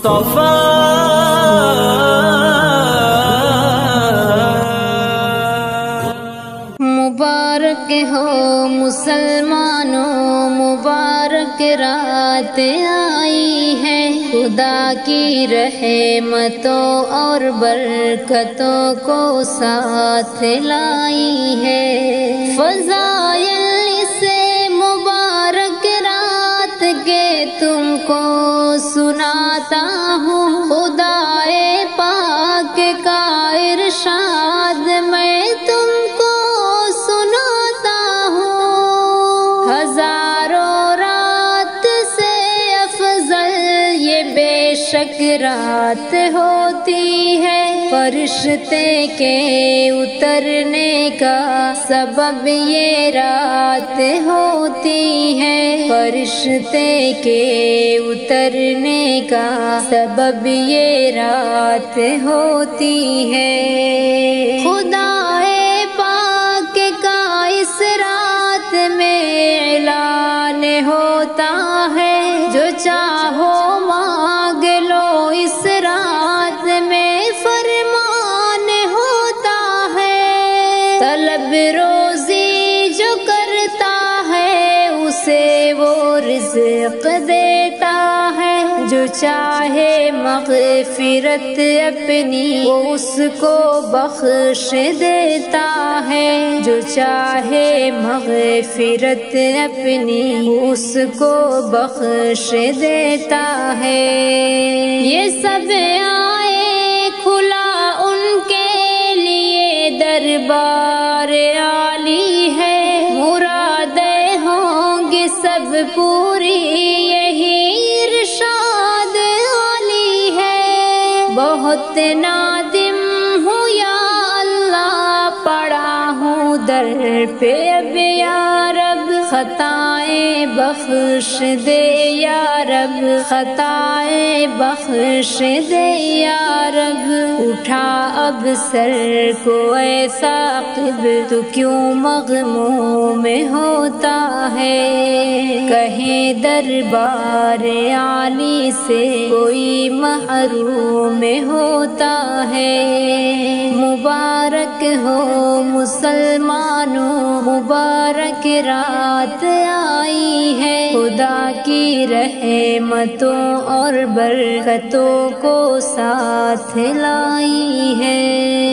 मुस्तफ़ा मुबारक हो मुसलमानों, मुबारक रात आई है। खुदा की रहमतों और बरकतों को साथ लाई है। फजाइल सुनाता हूँ खुदाए पाक का इरशाद। मैं तुमको सुनाता हूँ। हज़ारों रात से अफजल, ये बेशक रात होती है फरिश्ते के उतरने का सबब ये रात होती है। फरिश्ते के उतरने का सबब ये रात होती है। खुदाए पाक का इस रात में होता है। जो चाहो मांग तलब रोजी जो करता है, उसे वो रिज्क देता है। जो चाहे मगफिरत अपनी, वो उसको बख्श देता है। जो चाहे मगफिरत अपनी, उसको बख्श देता है। ये सब आए खुला उनके लिए दरबार। आली है मुरादें होंगी सब पूरी। यही इरशाद आली है। बहुत नादिम पे अब या रब, खताएँ बख्श दे या रब, खताएँ बख्श दे या रब। उठा अब सर को ऐसा किब तो क्यों मगमू में होता है? कहे दरबार आली से कोई महरूम होता है। मुबारक हो मुसलमानों मुबारक रात आई है। खुदा की रहमतों और बरकतों को साथ लाई है।